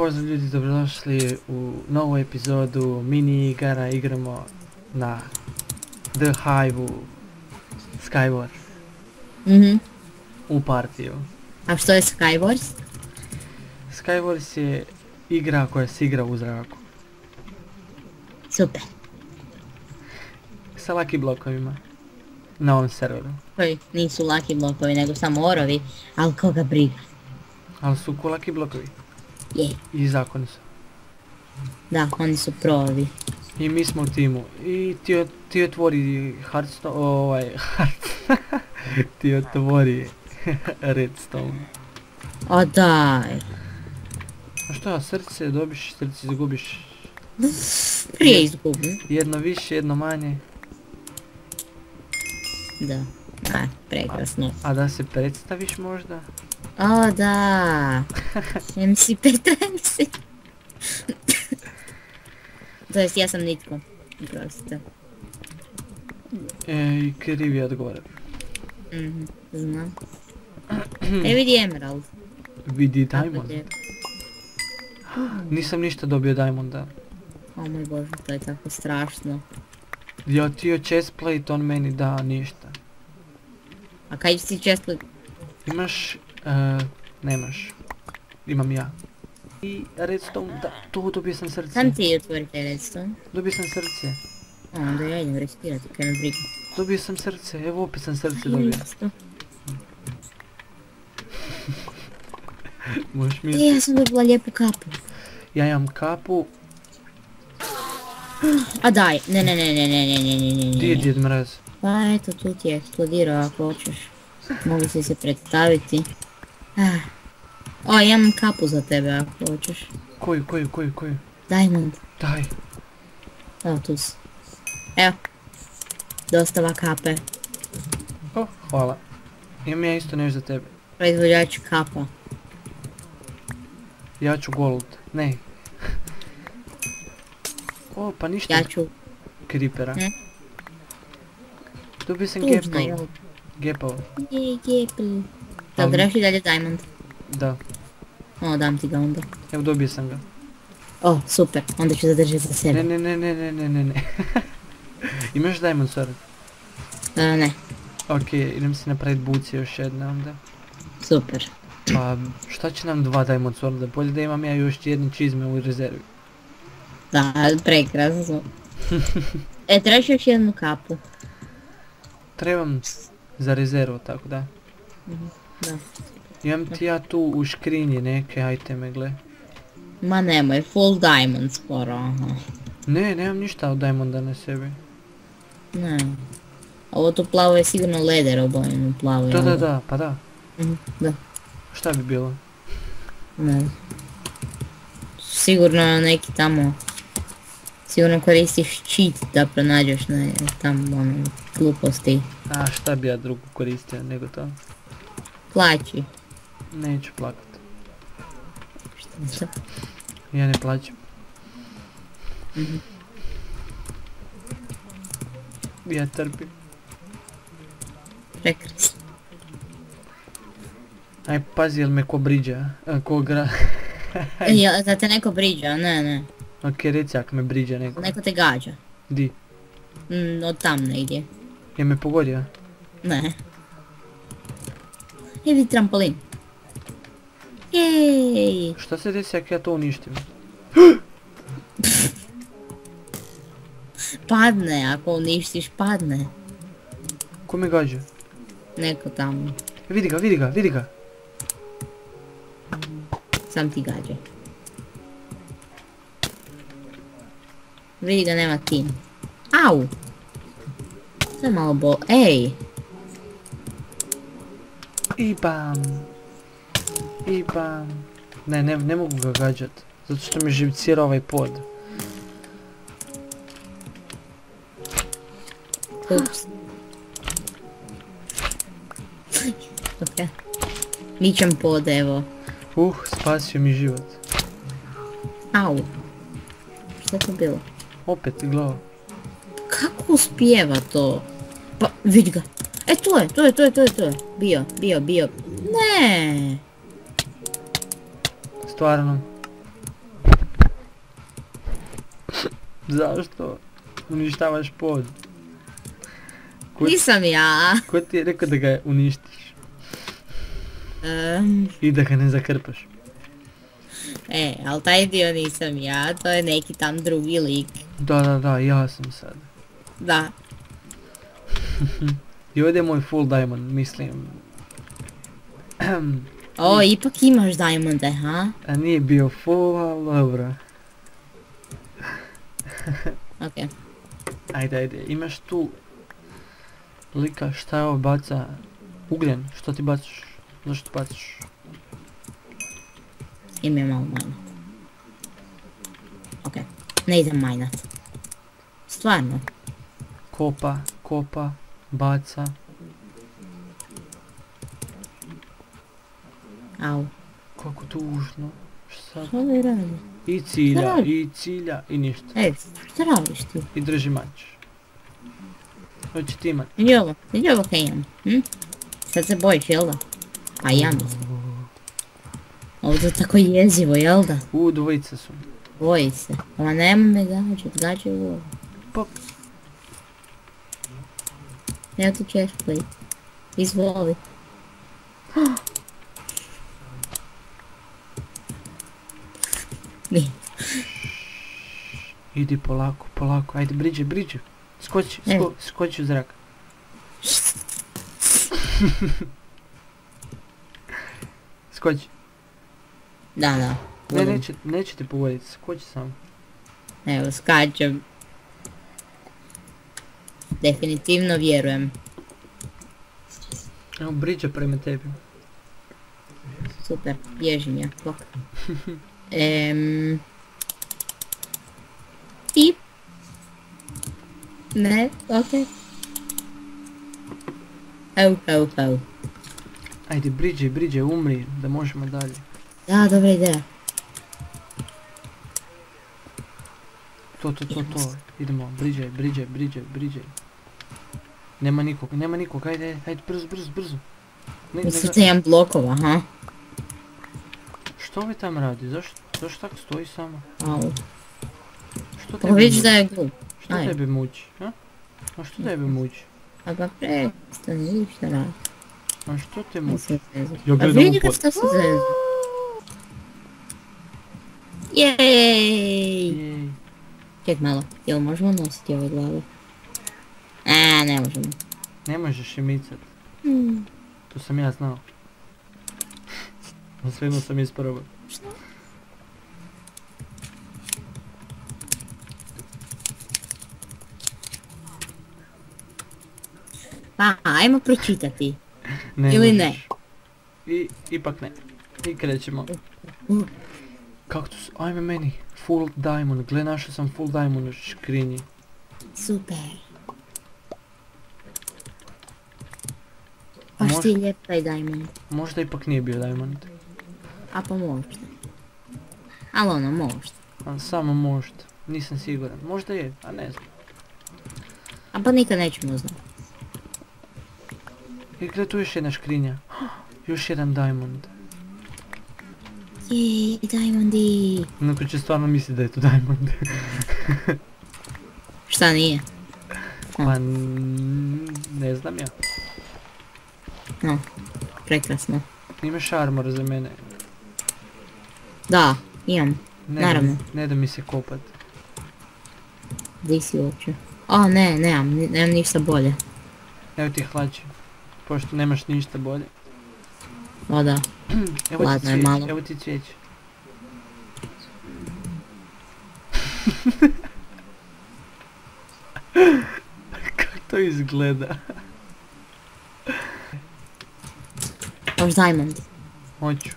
pozdrav ljudi, dobrodošli u novu epizodu mini igara, igramo na The Hive-u Skyward Mhm. u partiju. A što je Skywars? Skywars je igra koja se igra u zraku, Super. sa laki blokovima, na ovom serveru, Koji nisu laki blokovi, nego samo orovi, ali koga briga. ali su ko laki blokovi Je, i zakoni su. da, oni su provi. I mi smo u timu, i ti, ti otvori Hearthstone, ovaj, Hearthstone, ti otvori Redstone. O daj. A šta, srce dobiš, srce izgubiš, Prije izgubim. jedno više, jedno manje, Da. A, prekrasno. a da se predstaviš možda? O da. MC Petra MC. to jest ja sam nitko. Prostite. E, i krivi odgovor. Mhm, znam. E vidi Emerald. Vidi Diamond. je. Nisam ništa dobio Diamonda. O moj bože, to je tako strašno. Ja tio chestplate, on meni da ništa. A kaj si često... Imaš, e, nemaš. Imam ja. I redstone, da, to dobio sam srce. Sam ti otvorite redstone. Dobio sam srce. A, onda ja idem riskirati, kaj me briga. Dobio sam srce, evo opet sam srce dobio. Možeš mi... E, ja sam dobila lijepu kapu. Ja imam kapu, A daj, ne, ne, ne, ne, ne, ne, ne, ne, ne, di je ne. Djed Mraz? Pa eto, tu ti je eksplodirao ako hoćeš. Mogu si se predstaviti. Ah. O, ja imam kapu za tebe ako hoćeš. Koju, koju, koju, koju? Diamond. Daj. Evo tu si. Evo. Dostava kape. O, hvala. Imam ja isto nešto za tebe. Proizvođač kapa. Ja ću gold. Ne. O, pa ništa. Ja ću Creepera. Ne. Dobio sam tužno, gepova. Jel? Ali- trebaš i dalje diamond. Da. O, dam ti ga onda. Evo dobio sam ga. O, super, onda ću zadržati za Ne, sebe. ne, ne, ne, ne, ne, ne, ne. Imaš diamond sword? E, ne, Ok, idem si napraviti buci još jedne onda. super. Pa, šta će nam dva diamond sworda? Bolje da imam ja još jedne čizme u rezervi. Da, prekrasno. E, trebaš još jednu kapu. Trebam za rezervu, tako da. Da. Imam ti ja tu u škrinji neke iteme, gle. Ma nemoj, full diamond skoro, aha. Ne, nemam ništa od diamonda na sebi. Ne. Ovo tu plavo je sigurno leder obojeno plavo. Da, da, da, pa da. Mhm, Da, Šta bi bilo? ne. Sigurno neki tamo... Sigurno koristiš cheat da pronađeš ne, tamo ono, gluposti. A šta bi ja drugo koristio nego to? Plaći. Neću plakat. Šta? Ja ne plaćam. Mhm. Ja trpim. Prekrasno. Aj pazi jel me ko briđa, a, ko gra... E, jel, da te neko briđa, ne, ne. ok, reci ako me briđa neko. Neko te gađa. Di? Mm, od tam negdje. Je me pogodio? Ne. E vidi trampolin. Jej. Šta se desi ako ja to uništim? Padne, ako uništiš padne. Ko me gađa? Neko tamo. Vidi ga, vidi ga, vidi ga. Sam ti gađa. Vidi ga nema tim. Au! Sve malo bol... Ej! I bam. I bam. Ne, ne, ne mogu ga gađat. Zato što mi živcira ovaj pod. Ups. ok. Ničem pod, evo. Uh, spasio mi život. Au. Šta je to bilo? Opet glava. Kako uspijeva to? Pa, vidi ga. E, tu je, tu je, tu je, tu je, tu je. Bio, bio, bio. Ne. Stvarno. Zašto? Uništavaš pod. Ko, Nisam ja. ko ti je rekao da ga uništiš? I da ga ne zakrpaš? e, ali taj dio nisam ja, to je neki tam drugi lik. Da, da, da, ja sam sad. Da. I ovdje je moj full diamond, mislim. O, ipak imaš diamonde, ha? A nije bio full, ali dobro. Ok. Ajde, ajde, imaš tu lika šta je ovo baca? Ugljen, što ti bacaš? Zašto bacaš? Ima malo manje. Ok. Ne idem majnat. Stvarno. Kopa, kopa, baca. Au. Kako tužno. Šta sad? Mi radi? I cilja, i cilja, i ništa. Ej, što radiš ti? I drži mač. Hoće ti imat. Vidi ovo, vidi ovo kaj imam. Hm? Sad se bojiš, jel da? A ja mislim. Ovdje je tako jezivo, jel da? U, dvojice su. Se. Ova nema me gađat, gađa u ovo. Pop. Evo ti chest plate. Izvoli. Nije. Idi polako, polako, ajde, briđe, briđe. Skoči, sko, skoči u zrak. Skoči. Da, da. Ne, neće, neće te pogoditi, skoči samo. Evo, skačem. Definitivno vjerujem. Evo, briđe prema tebi. Super, bježim ja. Bok. Ehm... I? Ne, okej. Au, au, au. Ajde, briđe, briđe, umri, da možemo dalje. Da, dobra ideja. To, to, to, to. Idemo, briđe, briđe, briđe, briđe. Nema nikog, nema nikog, ajde, ajde, ajde, brzo, brzo, brzo. Imam blokova, ha? što vi tam radi? Zašto, zašto tako stoji samo? Au. Što Pa tebi muči? da je glup. Što aj. tebe muči, a? A što tebe muči? A pa prestani, šta radi. A što te muči? Ja gledam vidi u kad pod. šta se zezu. Jej. Ček malo, jel možemo nositi ove glave? A, ne možemo. Ne možeš je micat, Hmm. to sam ja znao. Svejedno sam isprobao. Pa, ajmo pročitati. Ne Ili ne? I, ipak ne. I krećemo. Kaktus, ajme meni. Full diamond, gle našao sam full diamond u škrinji. Super. Mož- ti je lijep taj diamond. Možda ipak nije bio diamond. A pa možda. Ali ono, možda. A samo možda. Nisam siguran. Možda je, a ne znam. A pa nikad nećemo znati. I gle tu još jedna škrinja. Još jedan diamond. Jej, diamondi. Neko će stvarno misliti da je to diamond. Šta nije? pa ne znam ja. No, prekrasno. Imaš armor za mene. Da, imam. Ne Naravno. Da, ne da mi se kopat. Di si uopće? O, ne, nemam, nemam ništa bolje. Evo ti hlače. Pošto nemaš ništa bolje. O da, Evo Ladno ti malo. evo ti cvijeće. Kako to izgleda? Baš diamond. Hoću.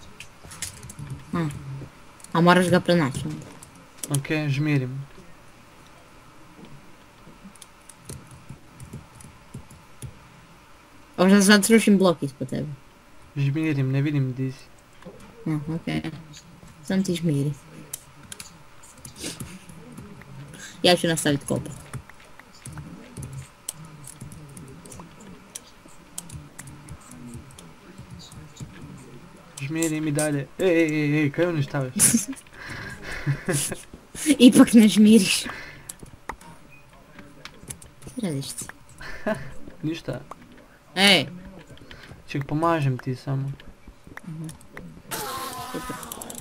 A moraš ga pronaći onda. Ok, žmirim. Možda sad srušim blok ispod tebe. Žmirim, ne vidim di si. No, okej. Sam ti žmiri. Ja ću nastaviti kopat. Žmirim i dalje. Ej, ej, ej, ej, kaj uništavaš? Ipak ne žmiriš. Radiš ti. Ništa. Ej, Ček, pomažem ti samo. super.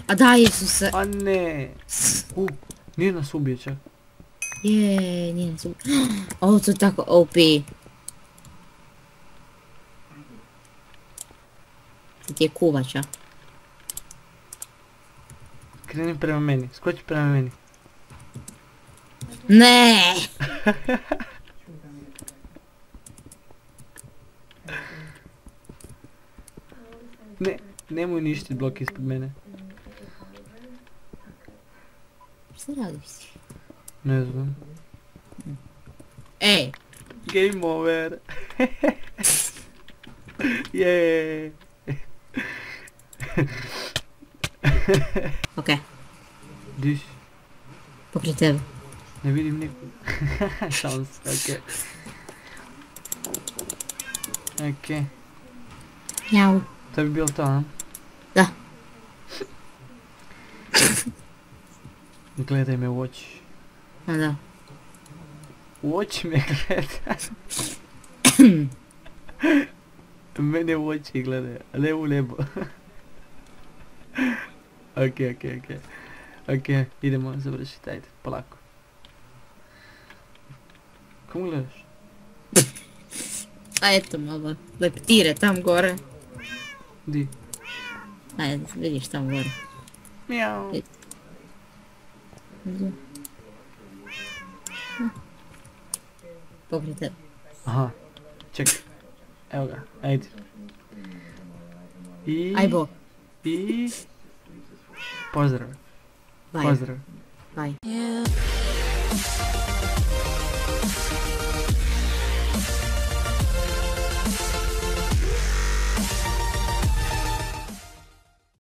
A da, Isuse. A ne. U, nije nas ubije čak. Je, nije nas ubio. Ovo to je tako OP. ти е кулач, а? Крени према мене. Скочи према мене. Не! не, не му нищи блок изпод мене. Се радвай си. Не знам. Ей! Гейм овер! Еее! Diš, pokraj tebe. ne vidim nikog. Šans, okej. Okej, Jau. to bi bilo to, a? Da. Gledaj me u oči. A da. U oči me gledaj. Mene u oči gledaj, a ne u nebo. Okej, okej, okej. Okej, idemo završiti, ajde, polako. Komu gledaš? A eto malo leptire tam gore. Di? Ajde, vidiš tam gore. Miau. Pokraj tebe. Aha, čekaj. Evo ga, ajde. I... Aj bo, I... Pozdrav, bye, pozdrav. bye.